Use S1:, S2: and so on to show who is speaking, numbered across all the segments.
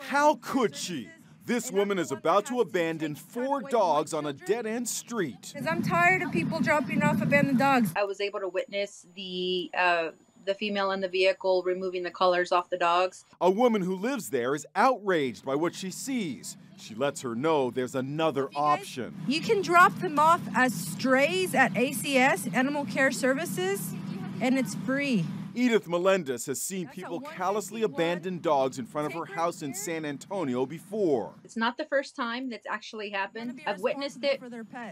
S1: How could she? This woman is about to abandon four dogs on a dead end street.
S2: Because I'm tired of people dropping off abandoned dogs.
S3: I was able to witness the uh, the female in the vehicle removing the collars off the dogs.
S1: A woman who lives there is outraged by what she sees. She lets her know there's another option.
S2: You can drop them off as strays at ACS, Animal Care Services, and it's free.
S1: Edith Melendez has seen people callously abandon dogs in front of her house in San Antonio before.
S3: It's not the first time that's actually happened. I've witnessed it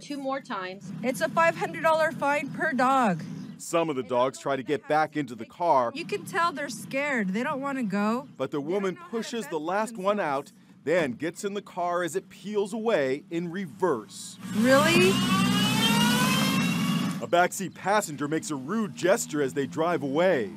S3: two more times.
S2: It's a $500 fine per dog.
S1: Some of the dogs try to get back into the car.
S2: You can tell they're scared. They don't want to go.
S1: But the woman pushes the last one out, then gets in the car as it peels away in reverse.
S2: Really?
S1: A backseat passenger makes a rude gesture as they drive away.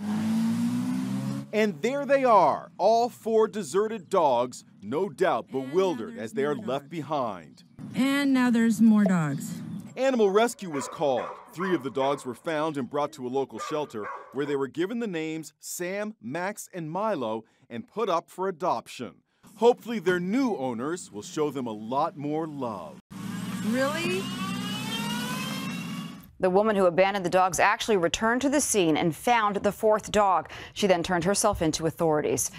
S1: And there they are, all four deserted dogs, no doubt bewildered as they are left behind.
S2: And now there's more dogs.
S1: Animal rescue was called. Three of the dogs were found and brought to a local shelter where they were given the names Sam, Max, and Milo and put up for adoption. Hopefully, their new owners will show them a lot more love.
S2: Really?
S4: The woman who abandoned the dogs actually returned to the scene and found the fourth dog. She then turned herself into authorities.